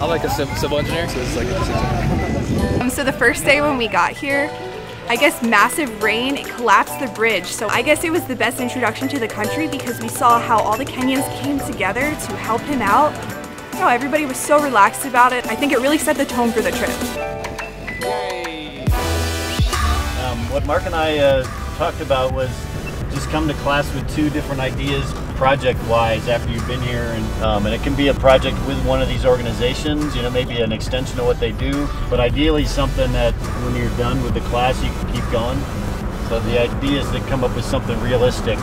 I'm like a civil, civil engineer, so it's like at the same. Um, so the first day when we got here, I guess massive rain it collapsed the bridge. So I guess it was the best introduction to the country because we saw how all the Kenyans came together to help him out. No, everybody was so relaxed about it. I think it really set the tone for the trip. Um, what Mark and I uh, talked about was just come to class with two different ideas project-wise after you've been here and, um, and it can be a project with one of these organizations you know maybe an extension of what they do but ideally something that when you're done with the class you can keep going. So the idea is to come up with something realistic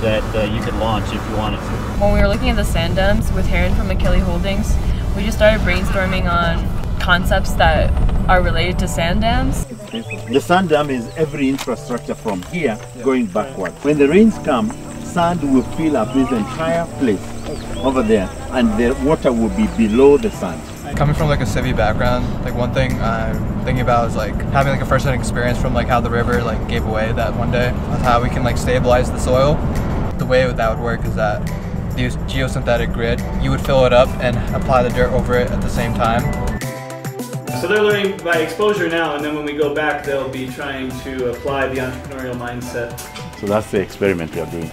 that uh, you could launch if you wanted to. When we were looking at the sand dams with Heron from McKinley Holdings we just started brainstorming on concepts that are related to sand dams. The sand dam is every infrastructure from here going backward. When the rains come, sand will fill up this entire place over there and the water will be below the sand. Coming from like a civvy background, like one thing I'm thinking about is like having like a first-hand experience from like how the river like gave away that one day of how we can like stabilize the soil. The way that would work is that use geosynthetic grid, you would fill it up and apply the dirt over it at the same time. So they're learning by exposure now, and then when we go back, they'll be trying to apply the entrepreneurial mindset. So that's the experiment we are doing.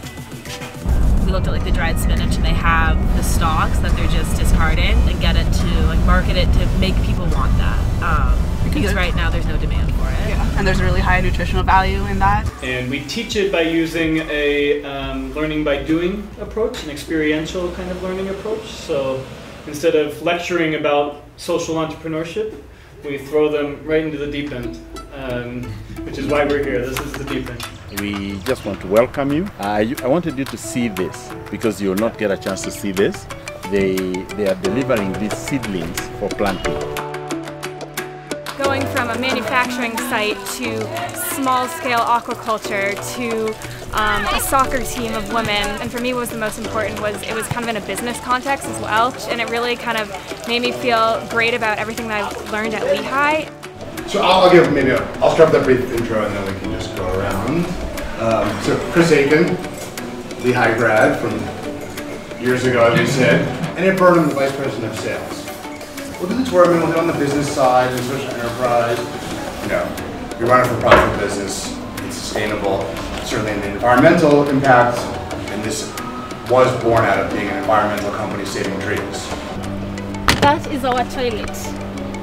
We looked at like the dried spinach, and they have the stalks that they're just discarding, and get it to like market it to make people want that. Um, because right now there's no demand for it. Yeah, and there's a really high nutritional value in that. And we teach it by using a um, learning by doing approach, an experiential kind of learning approach. So instead of lecturing about social entrepreneurship, we throw them right into the deep end, um, which is why we're here. This is the deep end. We just want to welcome you. I, I wanted you to see this because you'll not get a chance to see this. They, they are delivering these seedlings for planting. Going from a manufacturing site to small-scale aquaculture to um, a soccer team of women. And for me, what was the most important was it was kind of in a business context as well. And it really kind of made me feel great about everything that I've learned at Lehigh. So I'll give maybe, a, I'll start with a brief intro and then we can just go around. Um, so Chris Aiken, Lehigh grad from years ago, as we said, and Ed Burnham, the Vice President of Sales. We'll do the tour, I mean, we'll do on the business side, and social enterprise. You know, you're running for profit business, it's sustainable, certainly in the environmental impact, and this was born out of being an environmental company saving trees. That is our toilet,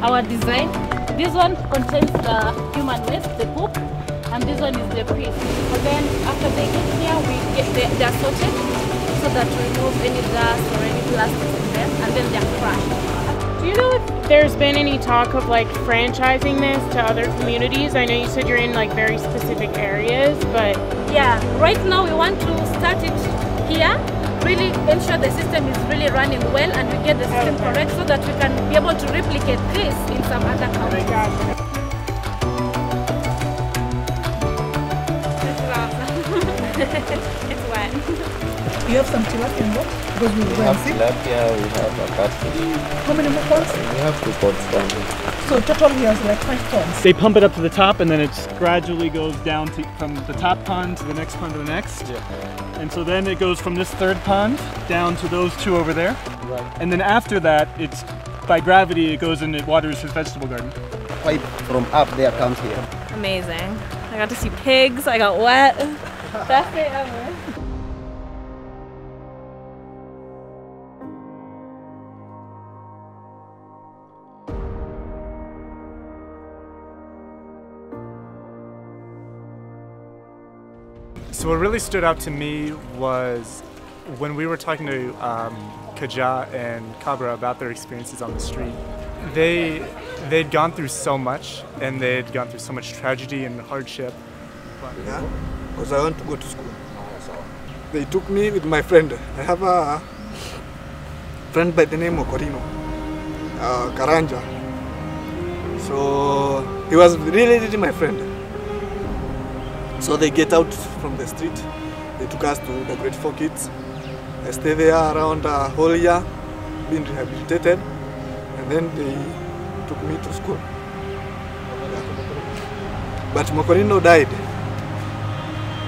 our design. This one contains the human waste, the poop, and this one is the pee. And then after they get here, we get the, they're sorted so that we remove any dust or any plastics in them, and then they're crushed. Do you know if there's been any talk of like franchising this to other communities? I know you said you're in like very specific areas, but yeah, right now we want to start it here. Really ensure the system is really running well and we get the system correct so that we can be able to replicate this in some other countries. This is it's wet. You have some tilapia what? Because we, we have tilapia, we have a catfish. How many more ponds? We have two pots down here. So total he has like five ponds. They pump it up to the top and then it gradually goes down to, from the top pond to the next pond to the next. Yeah. And so then it goes from this third pond down to those two over there. Right. And then after that, it's by gravity, it goes and it waters his vegetable garden. Pipe from up there comes here. Amazing. I got to see pigs, I got wet. Best day ever. So what really stood out to me was when we were talking to um, Kaja and Kabra about their experiences on the street. They they'd gone through so much and they'd gone through so much tragedy and hardship. Yeah, because I want to go to school. They took me with my friend. I have a friend by the name of Corino, uh, Karanja. So he was really, really my friend. So they get out from the street. They took us to the Great Four Kids. I stayed there around a whole year, being rehabilitated, and then they took me to school. But Mokorino died.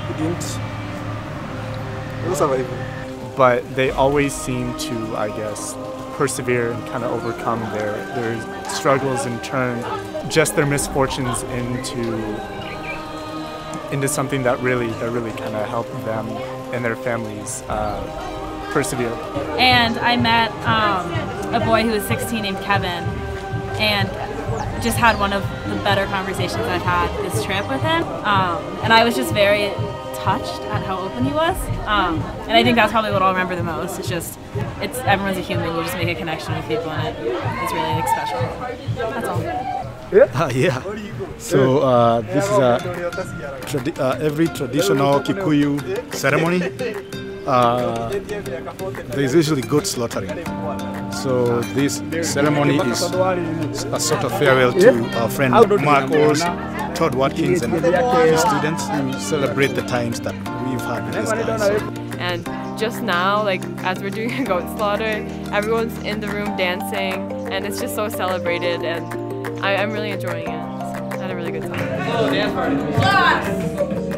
He didn't, no survival. but they always seem to, I guess, persevere and kind of overcome their, their struggles and turn just their misfortunes into into something that really that really kind of helped them and their families uh, persevere. And I met um, a boy who was 16 named Kevin, and just had one of the better conversations I've had this trip with him. Um, and I was just very touched at how open he was. Um, and I think that's probably what I'll remember the most. It's just, it's everyone's a human. You just make a connection with people, and it, it's really like, special. That's all. Uh, yeah. So uh, this is a tradi- uh, every traditional Kikuyu ceremony. Uh, there is usually goat slaughtering. So this ceremony is a sort of farewell to our friend Mark Oles, Todd Watkins, and his students who celebrate the times that we've had with these guys. And just now, like as we're doing a goat slaughter, everyone's in the room dancing, and it's just so celebrated, and I, I'm really enjoying it. I had a really good time. dance party.